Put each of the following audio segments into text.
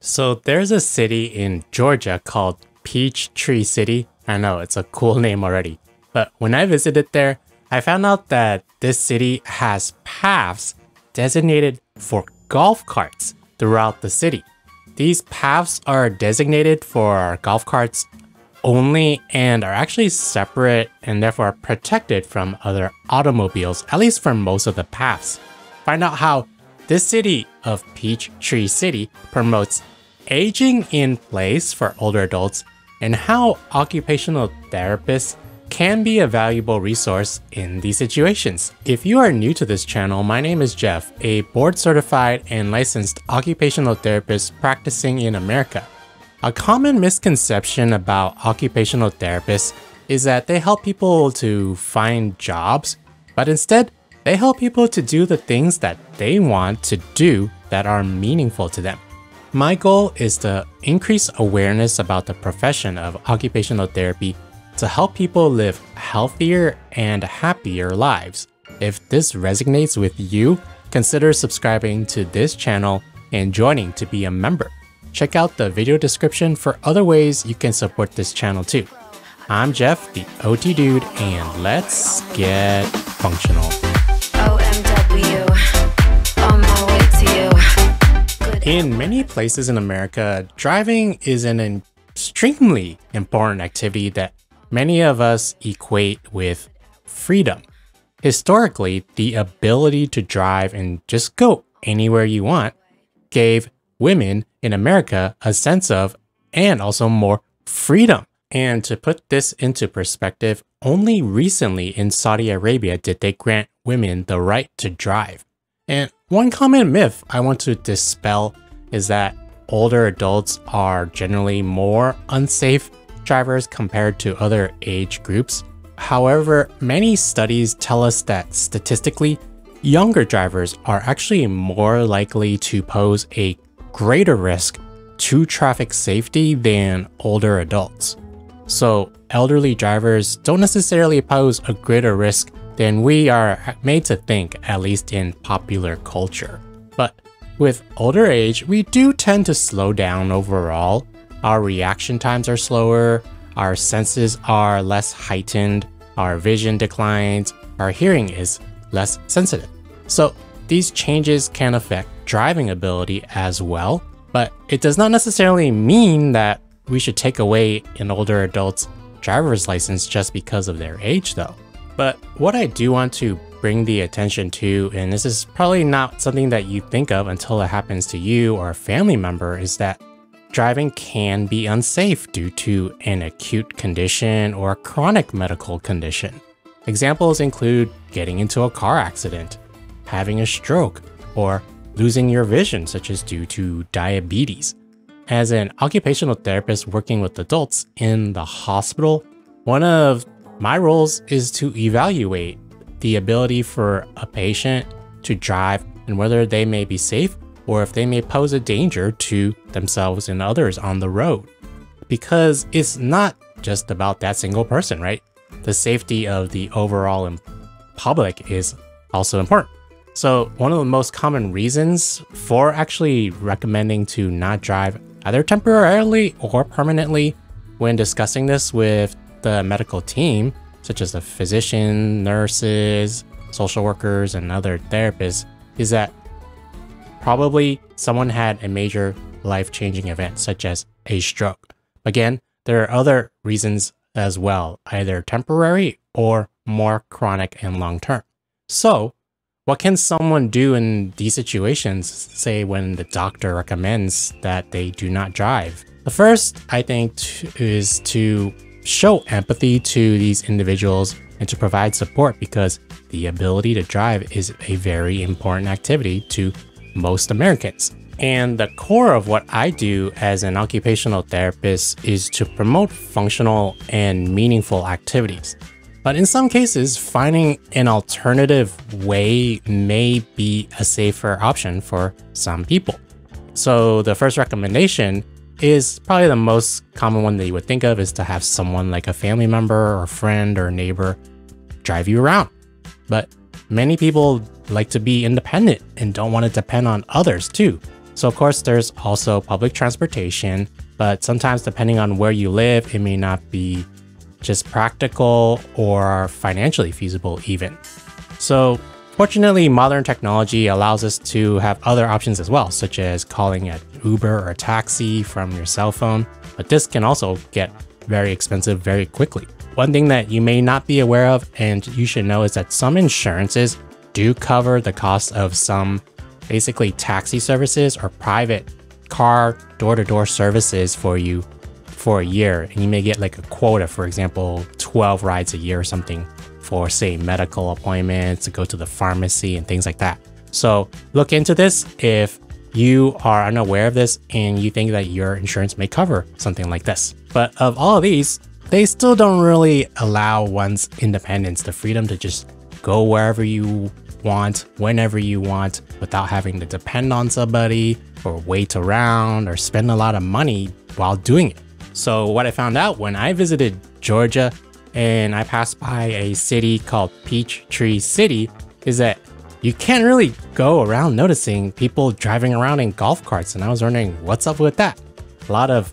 So there's a city in Georgia called Peachtree City. I know it's a cool name already. But when I visited there, I found out that this city has paths designated for golf carts throughout the city. These paths are designated for golf carts only and are actually separate and therefore protected from other automobiles, at least for most of the paths. Find out how this city of Peachtree City promotes aging in place for older adults and how occupational therapists can be a valuable resource in these situations. If you are new to this channel, my name is Jeff, a board certified and licensed occupational therapist practicing in America. A common misconception about occupational therapists is that they help people to find jobs, but instead, they help people to do the things that they want to do that are meaningful to them. My goal is to increase awareness about the profession of occupational therapy to help people live healthier and happier lives. If this resonates with you, consider subscribing to this channel and joining to be a member. Check out the video description for other ways you can support this channel too. I'm Jeff, the OT Dude, and let's get functional. In many places in America, driving is an extremely important activity that many of us equate with freedom. Historically, the ability to drive and just go anywhere you want gave women in America a sense of and also more freedom. And to put this into perspective, only recently in Saudi Arabia did they grant women the right to drive. And one common myth I want to dispel is that older adults are generally more unsafe drivers compared to other age groups. However, many studies tell us that statistically, younger drivers are actually more likely to pose a greater risk to traffic safety than older adults. So, elderly drivers don't necessarily pose a greater risk than we are made to think, at least in popular culture. But with older age, we do tend to slow down overall. Our reaction times are slower, our senses are less heightened, our vision declines, our hearing is less sensitive. So, these changes can affect driving ability as well, but it does not necessarily mean that we should take away an older adult's driver's license just because of their age, though. But what I do want to bring the attention to, and this is probably not something that you think of until it happens to you or a family member, is that driving can be unsafe due to an acute condition or a chronic medical condition. Examples include getting into a car accident, having a stroke, or losing your vision, such as due to diabetes. As an occupational therapist working with adults in the hospital, one of my roles is to evaluate the ability for a patient to drive and whether they may be safe or if they may pose a danger to themselves and others on the road. Because it's not just about that single person, right? The safety of the overall public is also important. So, one of the most common reasons for actually recommending to not drive either temporarily or permanently when discussing this with the medical team, such as the physician, nurses, social workers, and other therapists, is that probably someone had a major life changing event, such as a stroke. Again, there are other reasons as well, either temporary or more chronic and long term. So, what can someone do in these situations, say when the doctor recommends that they do not drive? The first, I think, is to show empathy to these individuals and to provide support because the ability to drive is a very important activity to most Americans. And the core of what I do as an occupational therapist is to promote functional and meaningful activities. But in some cases, finding an alternative way may be a safer option for some people. So the first recommendation is probably the most common one that you would think of is to have someone like a family member or friend or neighbor drive you around. But many people like to be independent and don't want to depend on others too. So, of course, there's also public transportation, but sometimes, depending on where you live, it may not be just practical or financially feasible, even. So, fortunately, modern technology allows us to have other options as well, such as calling an Uber or a taxi from your cell phone. But this can also get very expensive very quickly. One thing that you may not be aware of and you should know is that some insurances do cover the cost of some basically taxi services or private car door to door services for you for a year. And you may get like a quota, for example, 12 rides a year or something for, say, medical appointments, to go to the pharmacy, and things like that. So look into this if you are unaware of this and you think that your insurance may cover something like this. But of all of these, they still don't really allow one's independence, the freedom to just go wherever you want, whenever you want, without having to depend on somebody or wait around or spend a lot of money while doing it. So, what I found out when I visited Georgia and I passed by a city called Peachtree City is that you can't really go around noticing people driving around in golf carts. And I was wondering, what's up with that? A lot of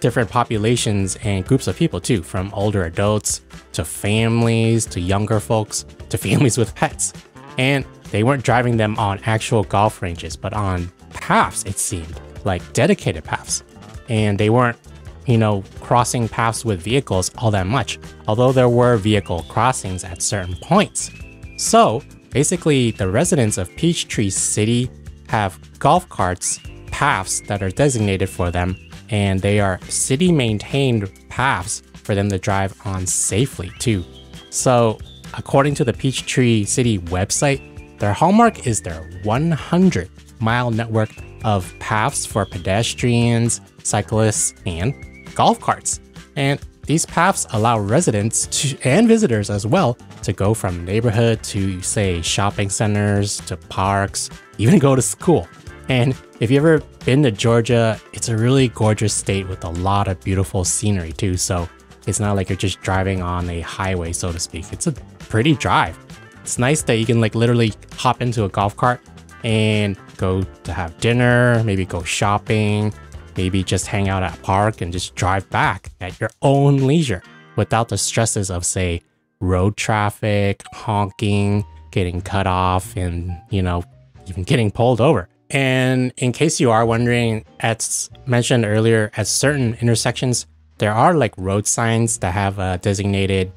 different populations and groups of people, too, from older adults to families to younger folks to families with pets. And they weren't driving them on actual golf ranges, but on paths, it seemed like dedicated paths. And they weren't, you know, crossing paths with vehicles all that much, although there were vehicle crossings at certain points. So basically, the residents of Peachtree City have golf carts, paths that are designated for them, and they are city maintained paths for them to drive on safely too. So According to the Peachtree City website, their hallmark is their 100 mile network of paths for pedestrians, cyclists, and golf carts. And these paths allow residents to, and visitors as well to go from neighborhood to, say, shopping centers to parks, even go to school. And if you've ever been to Georgia, it's a really gorgeous state with a lot of beautiful scenery too. So it's not like you're just driving on a highway, so to speak. It's a pretty drive. It's nice that you can like literally hop into a golf cart and go to have dinner, maybe go shopping, maybe just hang out at a park and just drive back at your own leisure without the stresses of say road traffic, honking, getting cut off and, you know, even getting pulled over. And in case you are wondering, as mentioned earlier, at certain intersections, there are like road signs that have a designated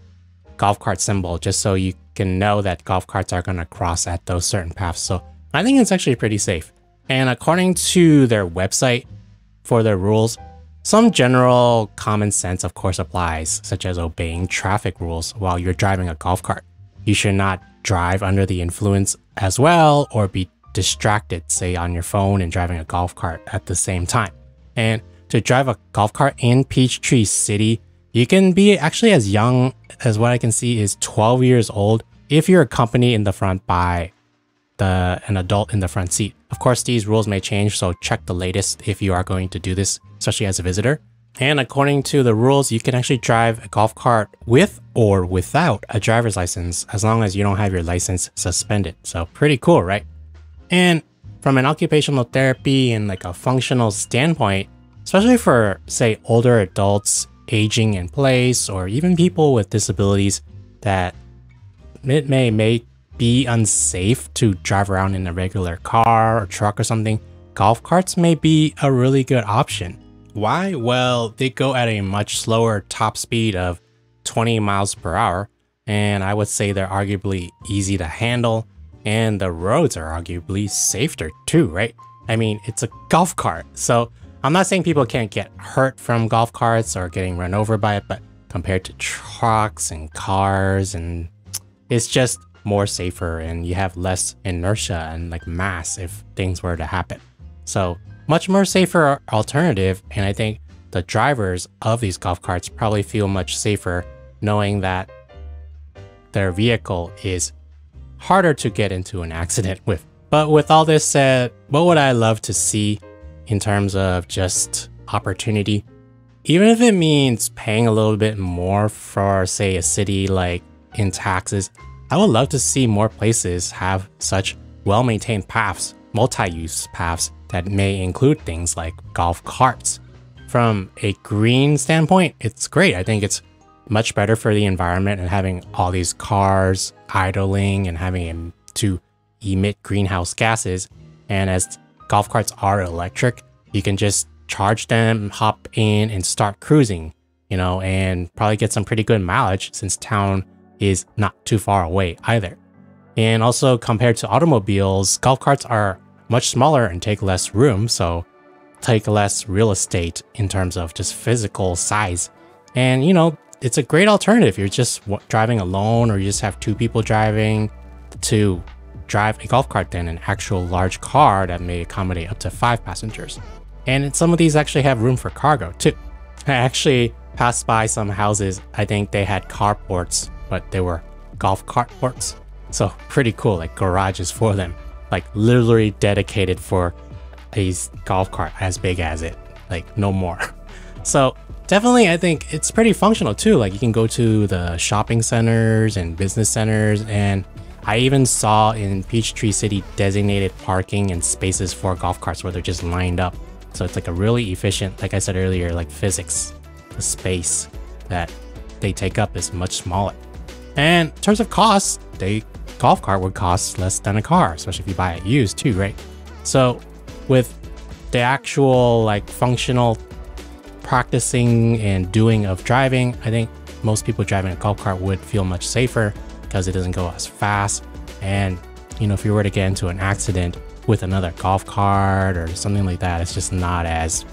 golf cart symbol just so you can know that golf carts are going to cross at those certain paths. So I think it's actually pretty safe. And according to their website for their rules, some general common sense, of course, applies, such as obeying traffic rules while you're driving a golf cart. You should not drive under the influence as well or be distracted, say on your phone and driving a golf cart at the same time. And to drive a golf cart in Peachtree City, you can be actually as young as what I can see is 12 years old if you're accompanied in the front by the an adult in the front seat. Of course, these rules may change, so check the latest if you are going to do this, especially as a visitor. And according to the rules, you can actually drive a golf cart with or without a driver's license as long as you don't have your license suspended. So pretty cool, right? And from an occupational therapy and like a functional standpoint, especially for say older adults aging in place or even people with disabilities that it may may be unsafe to drive around in a regular car or truck or something, golf carts may be a really good option. Why? Well, they go at a much slower top speed of 20 miles per hour, and I would say they're arguably easy to handle, and the roads are arguably safer too, right? I mean, it's a golf cart, so I'm not saying people can't get hurt from golf carts or getting run over by it, but compared to trucks and cars and it's just more safer and you have less inertia and like mass if things were to happen. So much more safer alternative. And I think the drivers of these golf carts probably feel much safer knowing that their vehicle is harder to get into an accident with. But with all this said, what would I love to see in terms of just opportunity. Even if it means paying a little bit more for, say, a city like in taxes, I would love to see more places have such well maintained paths, multi use paths, that may include things like golf carts. From a green standpoint, it's great. I think it's much better for the environment and having all these cars idling and having to emit greenhouse gases. And as golf carts are electric, you can just charge them, hop in, and start cruising, you know, and probably get some pretty good mileage since town is not too far away either. And also, compared to automobiles, golf carts are much smaller and take less room, so take less real estate in terms of just physical size. And you know, it's a great alternative. You're just driving alone or you just have two people driving to drive a golf cart than an actual large car that may accommodate up to five passengers. And some of these actually have room for cargo too. I actually passed by some houses. I think they had carports, but they were golf cart ports. So pretty cool, like garages for them, like literally dedicated for a golf cart as big as it, like no more. So definitely, I think it's pretty functional too. Like you can go to the shopping centers and business centers and I even saw in Peachtree City designated parking and spaces for golf carts where they're just lined up. So it's like a really efficient, like I said earlier, like physics. The space that they take up is much smaller. And in terms of cost, they golf cart would cost less than a car, especially if you buy it used too, right? So with the actual like functional practicing and doing of driving, I think most people driving a golf cart would feel much safer because it doesn't go as fast. And, you know, if you were to get into an accident with another golf cart or something like that, it's just not as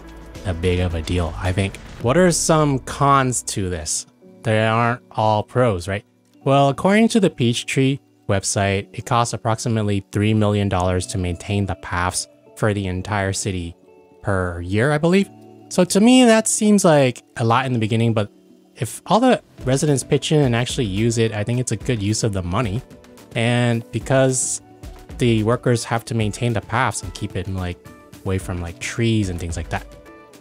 a big of a deal, I think. What are some cons to this? They aren't all pros, right? Well, according to the Peachtree website, it costs approximately $3 million to maintain the paths for the entire city per year, I believe. So to me, that seems like a lot in the beginning, but if all the residents pitch in and actually use it, I think it's a good use of the money. And because the workers have to maintain the paths and keep it like away from like trees and things like that.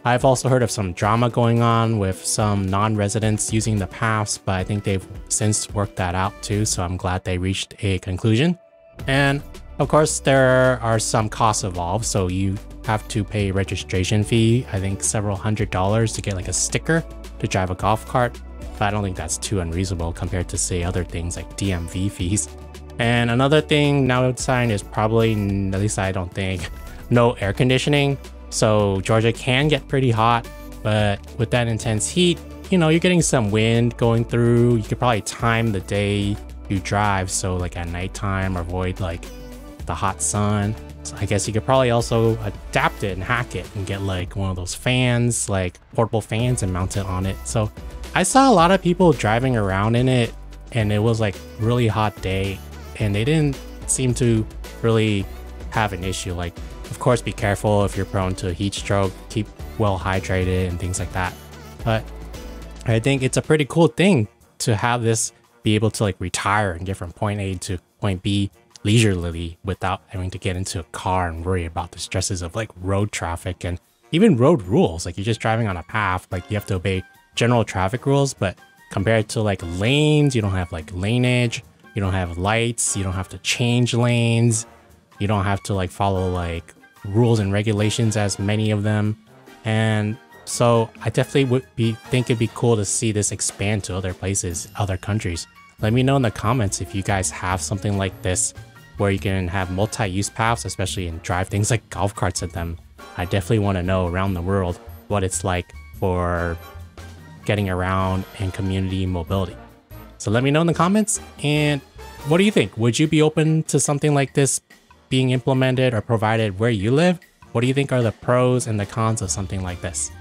I've also heard of some drama going on with some non-residents using the paths, but I think they've since worked that out too, so I'm glad they reached a conclusion. And of course, there are some costs involved, so you have to pay a registration fee, I think several hundred dollars to get like a sticker to drive a golf cart, but I don't think that's too unreasonable compared to say other things like DMV fees. And another thing now sign is probably, at least I don't think, no air conditioning. So Georgia can get pretty hot, but with that intense heat, you know, you're getting some wind going through. You could probably time the day you drive. So like at nighttime, avoid like the hot sun. So I guess you could probably also adapt it and hack it and get like one of those fans, like portable fans and mount it on it. So I saw a lot of people driving around in it and it was like really hot day and they didn't seem to really have an issue. Like, course, be careful if you're prone to heat stroke, keep well hydrated and things like that. But I think it's a pretty cool thing to have this be able to like retire and get from point A to point B leisurely without having to get into a car and worry about the stresses of like road traffic and even road rules. Like you're just driving on a path, like you have to obey general traffic rules, but compared to like lanes, you don't have like laneage, you don't have lights, you don't have to change lanes, you don't have to like follow like rules and regulations as many of them. And so I definitely would be think it'd be cool to see this expand to other places, other countries. Let me know in the comments if you guys have something like this where you can have multi-use paths, especially and drive things like golf carts at them. I definitely want to know around the world what it's like for getting around and community mobility. So let me know in the comments. And what do you think? Would you be open to something like this being implemented or provided where you live? What do you think are the pros and the cons of something like this?